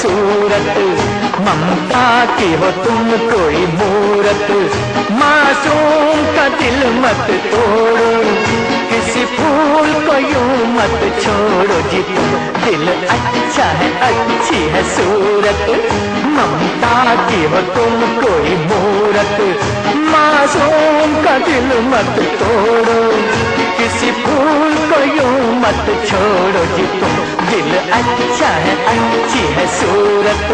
सूरत ममता की हो तुम कोई मूरत मासूम का दिल मत तोड़ो। किसी फूल को यूँ मत छोड़ो जी तुम दिल अच्छा है, अच्छी है सूरत। ममता की हो तुम कोई मूरत। मासूम का दिल मत तोड़ो। किसी फूल को यूँ मत छोड़ो जी तुम दिल अच्छा है, अच्छी है सूरत।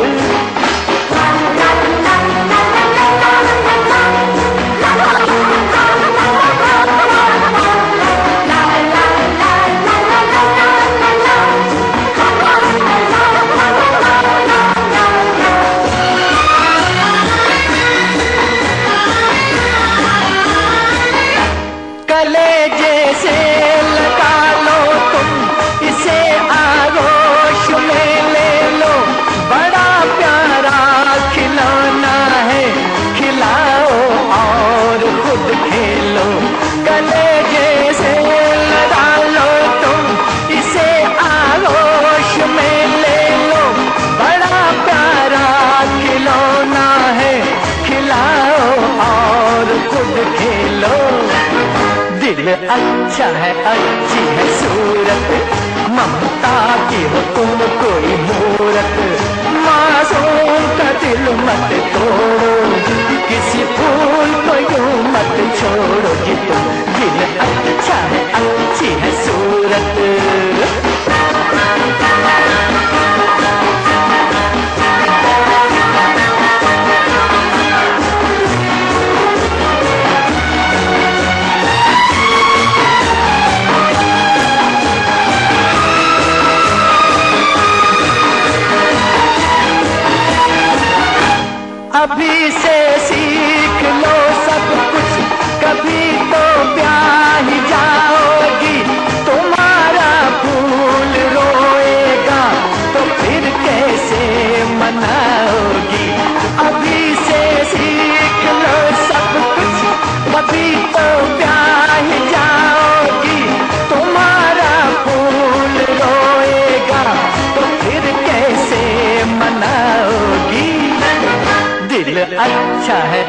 दिल अच्छा है, अच्छी है सूरत। ममता की हो तुम कोई मूरत। मासूम का दिल मत तोड़ो, किसी फूल को यूँ मत छोड़ो कि तुम दिल अच्छा है, अच्छी है सूरत।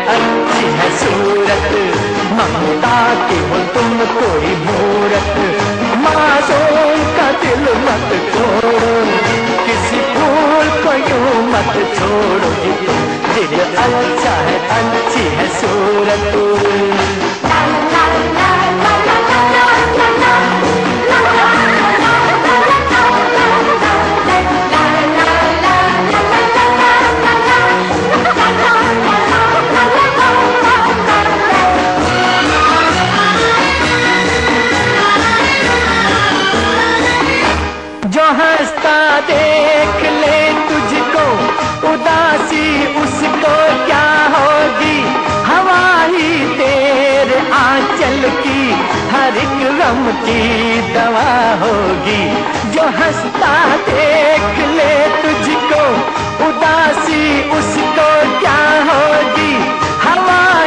अच्छा है अच्छी है सूरत ममता की हो तुम कोई मूरत मासूम का दिल मत छोड़ो किसी फूल को यूँ मत छोड़ो दिल अच्छा है अच्छी है सूरत उदासी उसको क्या होगी? हवा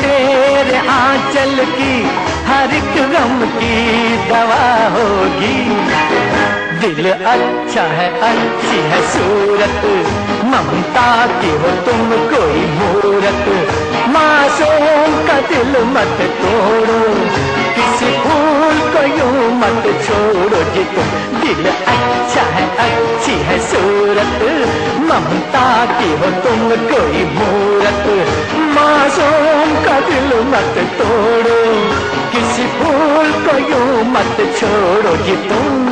तेरे आंचल की हर एक गम की दवा होगी। दिल अच्छा है, अच्छी है सूरत। ममता की हो तुम कोई मूरत। मासूम का दिल मत तोड़ो। किसी को यूँ मत छोड़ो जी तुम दिल अच्छा है, अच्छी है सूरत। ममता की हो तुम कोई मूरत। मासूम का दिल मत तोड़ो। किसी फूल को यूँ मत छोड़ो जी तुम।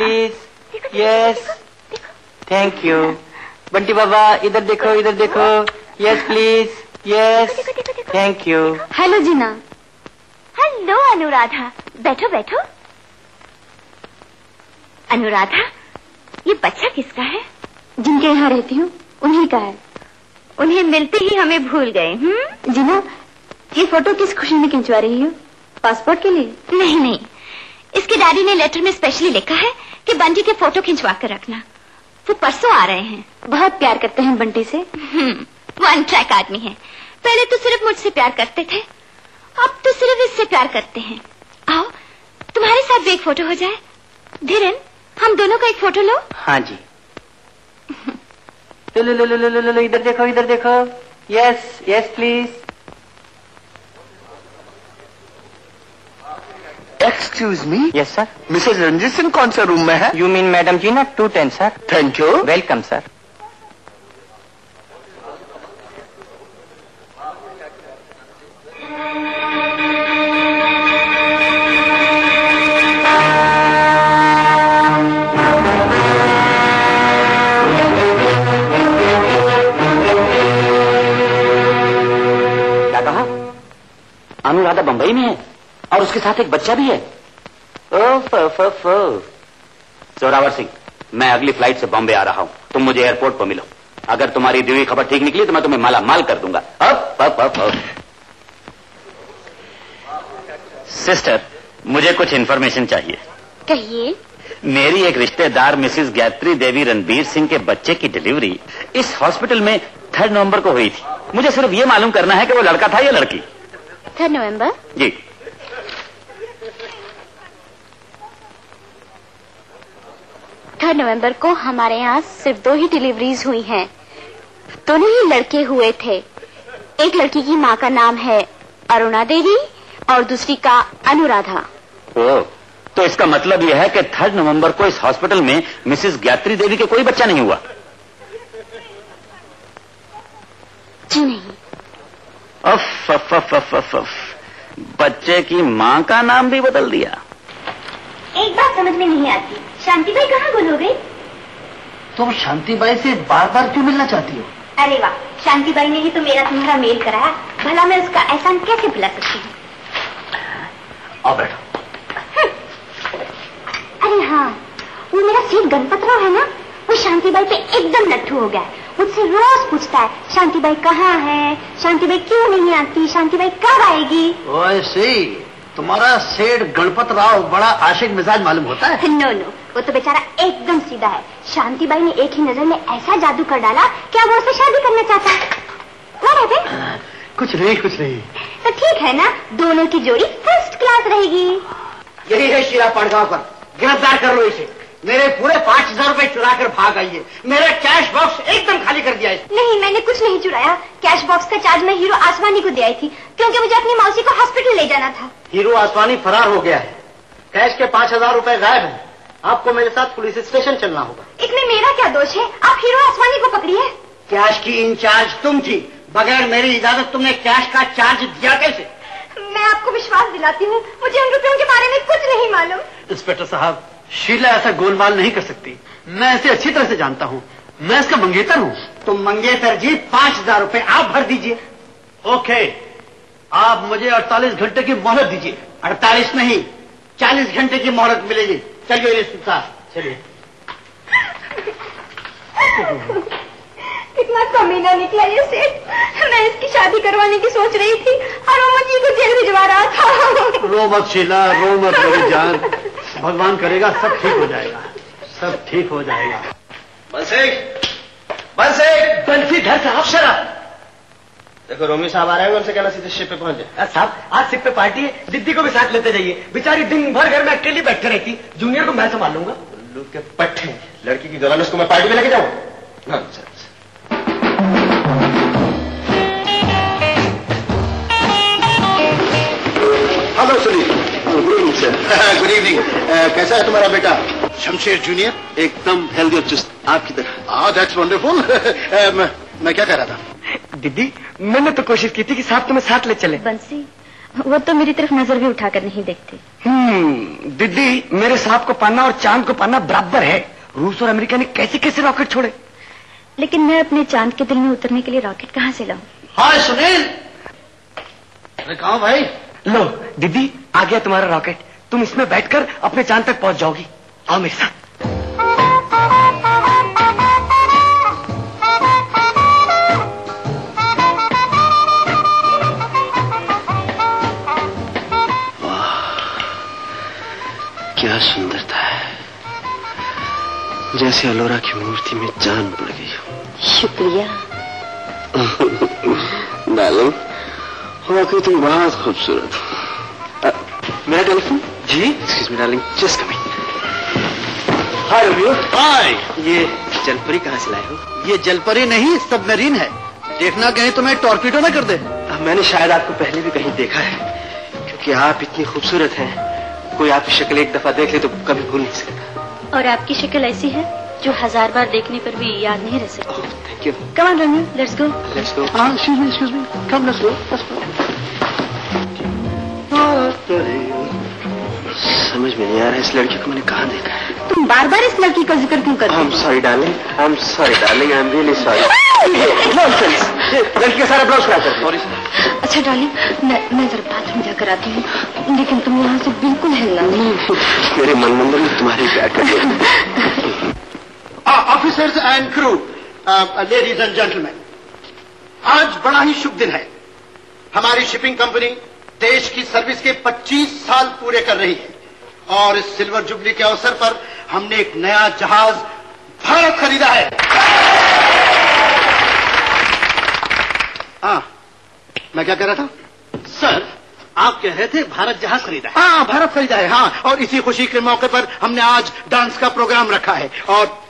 Please yes thank you Bunty बाबा इधर देखो इधर देखो. Yes please yes thank you hello Jeena hello Anuradha बैठो बैठो। अनुराधा ये बच्चा किसका है? जिनके यहाँ रहती हूँ उन्हीं का है। उन्हें मिलते ही हमें भूल गए हम्म? जीना ये फ़ोटो किस खुशी में खिंचवा रही हो? पासपोर्ट के लिए? नहीं नहीं। इसके डैडी ने लेटर में स्पेशली लिखा है बंटी के फ़ोटो खिंचवा कर रखना। वो परसों आ रहे हैं। बहुत प्यार करते हैं बंटी से। वन ट्रैक आदमी है। पहले तो सिर्फ़ मुझसे प्यार करते थे अब तो सिर्फ़ इससे प्यार करते हैं। आओ तुम्हारे साथ भी एक फ़ोटो हो जाए। धीरेन हम दोनों का एक फ़ोटो लो। हाँ जी। लो लो लो लो लो लो लो इधर देखो इधर देखो। Yes yes please excuse me yes sir Mrs Ranjit Singh कौन सा रूम में है? यू मीन मैडम जी ना two ten sir thank you welcome sir उसके साथ एक बच्चा भी है। ओफ ओफ ओफ ओफ। जोरावर सिंह मैं अगली फ़्लाइट से बॉम्बे आ रहा हूँ। तुम मुझे एयरपोर्ट पर मिलो। अगर तुम्हारी दी हुई खबर ठीक निकली तो मैं तुम्हें माला माल कर दूँगा। अप अप अप अप सिस्टर मुझे कुछ इन्फॉर्मेशन चाहिए। कहिए। मेरी एक रिश्तेदार मिसिस गायत्री देवी रणबीर सिंह के बच्चे की डिलीवरी इस हॉस्पिटल में थर्ड नवंबर को हुई थी। मुझे सिर्फ़ ये मालूम करना है कि वो लड़का था या लड़की? थर्ड नवंबर? जी। थर्ड नवंबर को हमारे यहाँ सिर्फ़ दो ही डिलीवरीज हुई हैं। दोनों ही लड़के हुए थे। एक लड़की की माँ का नाम है अरुणा देवी और दूसरी का अनुराधा। ओ तो इसका मतलब यह है कि थर्ड नवंबर को इस हॉस्पिटल में मिसिस गायत्री देवी के कोई बच्चा नहीं हुआ। जी नहीं। अफ अफ अफ अफ अफ अफ। बच्चे की माँ का नाम भी बदल दिया। एक बात समझ में नहीं आती। शांति भाई कहाँ गुल हो गई? तुम शांतिबाई से बार बार क्यों मिलना चाहती हो? अरे वाह शांति बाई ने ही तो मेरा तुम्हारा मेल कराया। भला मैं उसका एहसान कैसे भुला सकती हूँ? आओ बैठो। अरे हाँ वो मेरा सीट गणपतराव है ना? वो शांति बाई पे एकदम लट्ठू हो गया मुझसे रोज पूछता है शांति बाई कहाँ है? शांति बाई क्यों नहीं आती? शांति बाई कब आएगी? तुम्हारा सेठ गणपत राव बड़ा आशिक मिजाज मालूम होता है? नो नो वो तो बेचारा एकदम सीधा है। शांति बाई ने एक ही नज़र में ऐसा जादू कर डाला कि अब वो उससे शादी करना चाहता है? happened? कुछ नहीं कुछ नहीं। तो ठीक है ना दोनों की जोड़ी फ़र्स्ट क्लास रहेगी। यही है शीरा शीला पड़गांवकर गिरफ़्तार कर लो इसे। मेरे पूरे पाँच हज़ार रूपए चुरा कर भाग आई है मेरा कैश बॉक्स एकदम खाली कर दिया इसने नहीं मैंने कुछ नहीं चुराया। कैश बॉक्स का चार्ज मैं हीरो आसमानी को दे आई थी क्योंकि मुझे अपनी मौसी को हॉस्पिटल ले जाना था। हीरो आसमानी फरार हो गया है। कैश के पाँच हज़ार रूपए गायब है। आपको मेरे साथ पुलिस स्टेशन चलना होगा। इसमें मेरा क्या दोष है? आप हीरो आसमानी को पकड़िए। कैश की इंचार्ज तुम थी बगैर मेरी इजाज़त तुमने कैश का चार्ज दिया कैसे? मैं आपको विश्वास दिलाती हूँ मुझे उन रुपयों के बारे में कुछ नहीं मालूम। इंस्पेक्टर साहब शीला ऐसा गोलमाल नहीं कर सकती। मैं इसे अच्छी तरह से जानता हूँ। मैं इसका मंगेतर हूँ। तुम मंगेतर जी पाँच हज़ार रूपए आप भर दीजिए। ओके। आप मुझे 48 घंटे की मोहलत दीजिए। अड़तालीस नहीं चालीस घंटे की मोहलत मिलेगी। चलिए साहब चलिए। कितना कमीना निकला ये सेठ मैं इसकी शादी करवाने की सोच रही थी। और वो मुझे को जेल भिजवा रहा था। रो मत शीला रो मत मेरी जान। भगवान करेगा सब ठीक हो जाएगा। सब ठीक हो जाएगा। बंसे बंसे बंसी घर साहब शराब। देखो रोमी साहब आ रहे हैं उनसे कहना सीधे शिप पे पहुँच जाए। साहब आज सिप पे पार्टी है दीदी को भी साथ लेते जाइए। बेचारी दिन भर घर में अकेली बैठे रहती जूनियर को मैं संभाल लूँगा। उल्लू के पट्टे लड़की की में उसको मैं पार्टी में लेके जाऊँ. Hello Sunil. Good evening sir good evening कैसा है तुम्हारा बेटा? शमशेर जूनियर एकदम हेल्दी और चुस्त आपकी तरह। हाँ दैट्स वंडरफुल मैं क्या कह रहा था? दीदी मैंने तो कोशिश की थी कि साहब तुम्हें साथ ले चले। बंसी वो तो मेरी तरफ़ नज़र भी उठाकर नहीं देखते। हम्म दीदी मेरे साहब को पाना और चाँद को पाना बराबर है। रूस और अमेरिका ने कैसे कैसे रॉकेट छोड़े? लेकिन मैं अपने चाँद के दिल में उतरने के लिए रॉकेट कहाँ से लाऊं? हाय सुनील! अरे कहा भाई? लो दीदी आ गया तुम्हारा रॉकेट। तुम इसमें बैठकर अपने चाँद तक पहुँच जाओगी। आओ मेरे साथ। क्या सुंदरता है। जैसे अलोरा की मूर्ति में जान पड़ गई हो। शुक्रिया। डार्लिंग वाकई तुम बहुत खूबसूरत मेरा टेलीफोन जी excuse me darling just coming hi hi ये जलपरी कहाँ से लाए हो? ये जलपरी नहीं सबमरीन है। देखना कहीं तुम्हें टॉर्पीडो ना कर दे। मैंने शायद आपको पहले भी कहीं देखा है क्योंकि आप इतनी खूबसूरत हैं। कोई आपकी शक्ल एक दफ़ा देख ले तो कभी भूल नहीं सकता। और आपकी शक्ल ऐसी है जो हज़ार बार देखने पर भी याद नहीं रह सकती। Thank you come on Ramya let's go let's go हाँ excuse me excuse me come let's go समझ में नहीं आ रहा है इस लड़की को मैंने कहा देखा है। तुम बार बार इस लड़की का ज़िक्र क्यों करते I am sorry darling I am sorry darling I am really sorry लड़की का सारा ब्लाउज खराब कर दिया। अच्छा डार्लिंग मैं मैं जरा बाथरूम जाकर आती हूँ। लेकिन तुम यहाँ से बिल्कुल हिलना नहीं। मेरे मन मंदिर में तुम्हारी प्यार कर officers and crew ladies and gentleman आज बड़ा ही शुभ दिन है। हमारी शिपिंग कंपनी देश की सर्विस के 25 साल पूरे कर रही है। और इस सिल्वर जुबली के अवसर पर हमने एक नया जहाज़ भारत खरीदा है। हाँ मैं क्या कह रहा था? सर आप कह रहे थे भारत जहाज़ खरीदा है। हाँ भारत खरीदा है हाँ। और इसी खुशी के मौके पर हमने आज डांस का प्रोग्राम रखा है। और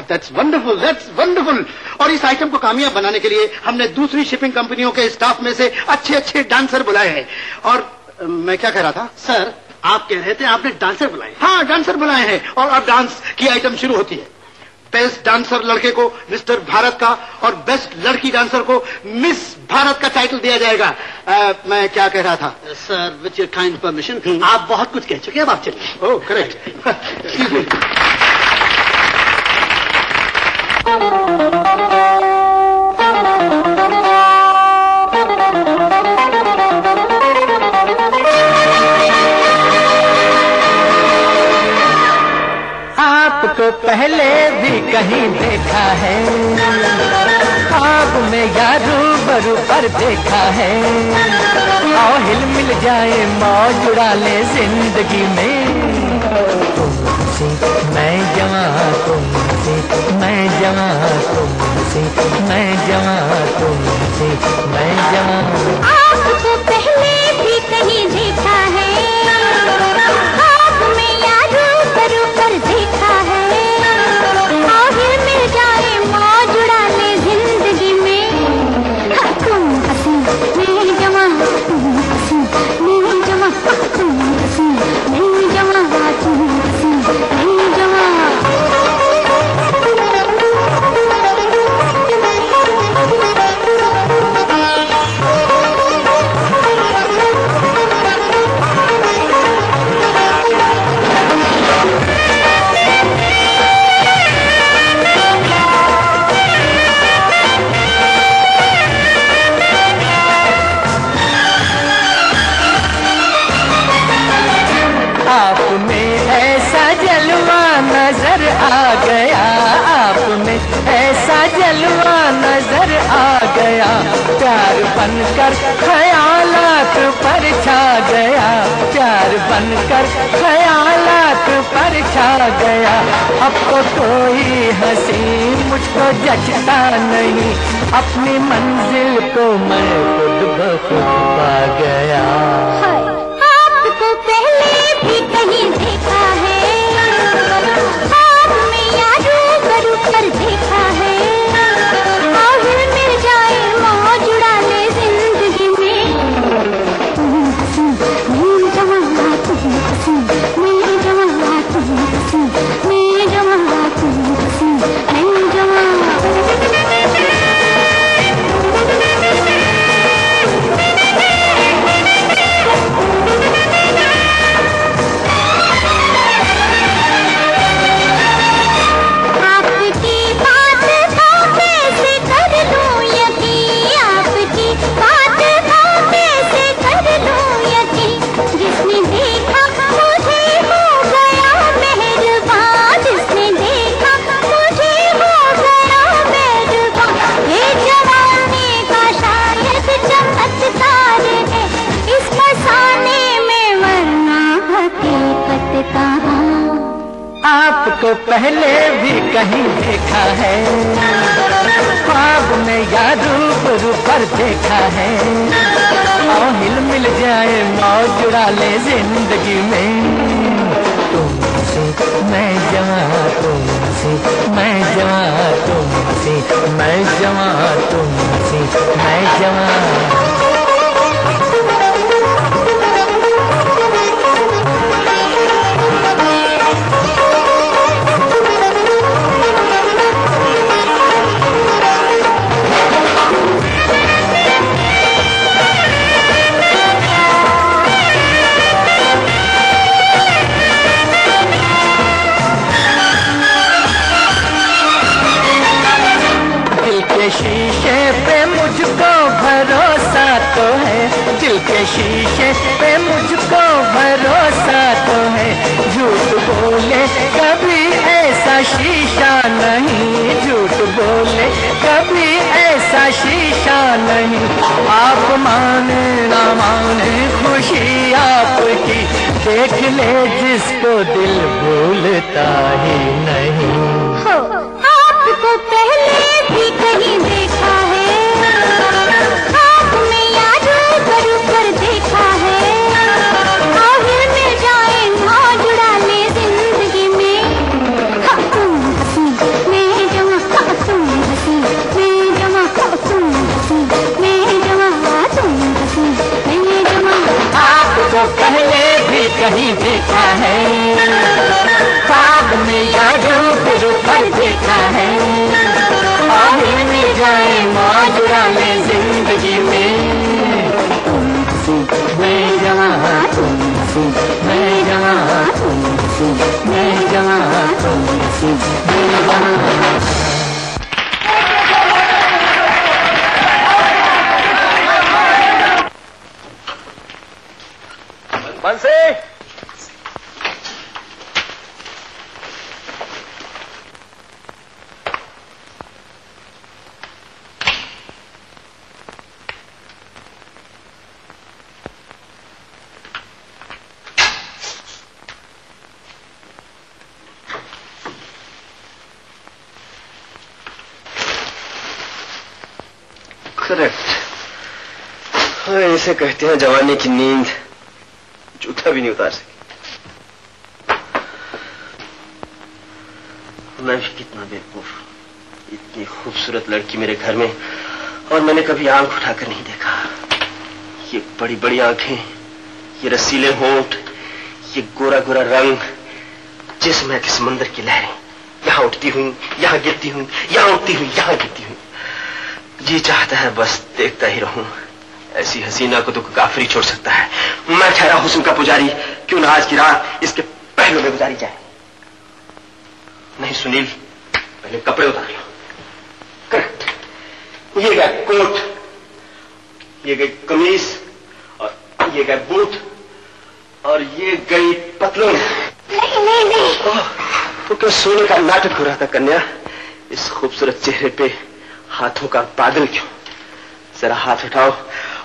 दैट्स वंडरफुल दैट्स वंडरफुल और इस आइटम को कामयाब बनाने के लिए हमने दूसरी शिपिंग कंपनियों के स्टाफ में से अच्छे अच्छे डांसर बुलाए हैं। और अ, मैं क्या कह रहा था? सर आप कह रहे थे आपने डांसर बुलाए। हाँ डांसर बुलाए हैं। और अब डांस की आइटम शुरू होती है। बेस्ट डांसर लड़के को मिस्टर भारत का और बेस्ट लड़की डांसर को मिस भारत का टाइटल दिया जाएगा। अ, मैं क्या कह रहा था? Sir with your kind permission आप बहुत कुछ कह चुके हैं अब आप चलिए। ओह करेक्ट पहले भी कहीं देखा है। ख्वाब में या रूबरू पर देखा है। आओ हिल मिल जाए मौज उड़ा ले ज़िंदगी में। तुमसे मैं जवा, तुमसे मैं जवा, तुमसे मैं जवा, तुमसे मैं जवा। बनकर ख्यालात पर छा गया। प्यार बनकर ख्यालात पर छा गया। अब तो कोई हसी मुझको जचता नहीं। अपनी मंजिल को मैं या रूप पर देखा है। आओ हिल मिल जाए मौज उड़ा ले ज़िंदगी में। तुमसे मैं जवा तुमसे मैं जवा तुमसे मैं जवा तुमसे मैं जवा शीशे पे मुझको भरोसा तो है। झूठ बोले, कभी ऐसा शीशा नहीं। झूठ बोले, कभी ऐसा शीशा नहीं। आप माने ना माने, खुशी आपकी। देख ले जिसको दिल भूलता ही नहीं। जवा तुमसे करेक्ट ऐसे कहते हैं जवानी की नींद जूता भी नहीं उतार सकी। मैं भी कितना बेवकूफ़, इतनी खूबसूरत लड़की मेरे घर में, और मैंने कभी आँख उठाकर नहीं देखा। ये बड़ी बड़ी आँखें, ये रसीले होंठ, ये गोरा गोरा रंग, जिसमें कि समंदर की लहरें, यहाँ उठती हुई, यहाँ गिरती हुई, यहाँ उठती हुई, यहाँ गिरती जी चाहता है बस देखता ही रहूँ। ऐसी हसीना को तो काफिर छोड़ सकता है। मैं ठहरा हुस्न का पुजारी क्यों ना आज की रात इसके पहलू में गुजारी जाए। नहीं सुनील पहले कपड़े उतार लो। करेक्ट। ये गए कोट ये गई कमीज और ये गए बूट और ये गई पतलून। नहीं नहीं नहीं। तो क्या सोने का नाटक हो रहा था कन्या? इस खूबसूरत चेहरे पे हाथों का पागल क्यों? जरा हाथ उठाओ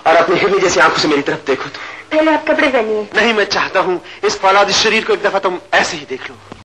और अपनी हिरनी जैसी आँखों से मेरी तरफ़ देखो तो। पहले आप कपड़े पहनिए। नहीं मैं चाहता हूँ इस फौलादी शरीर को एक दफ़ा तुम ऐसे ही देख लो।